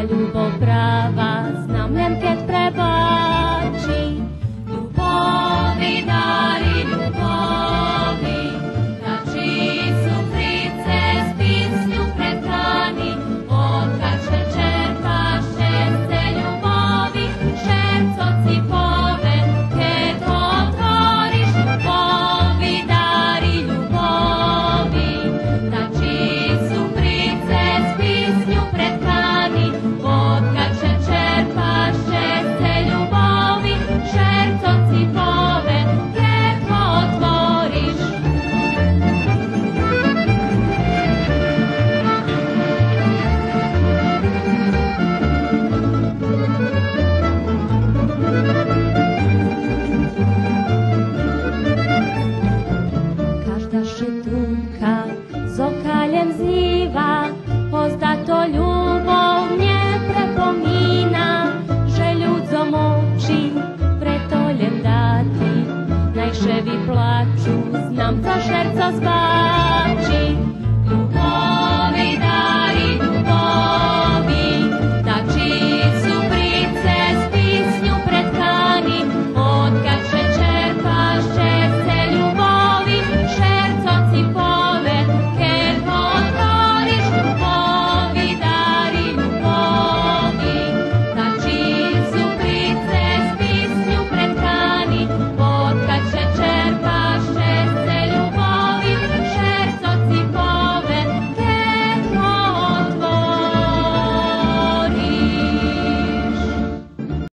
trabalho bom pra valer. Gozda šetrunka z okaljem zliva, pozda to ljubov mne prepomina, že ljudzo moči pretoljem dati, najševi plaču, znam za šerca zbači.